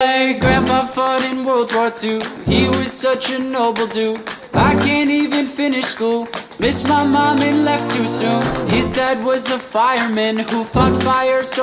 My grandpa fought in World War II. He was such a noble dude. I can't even finish school. Missed my mom and left too soon. His dad was a fireman who fought fire so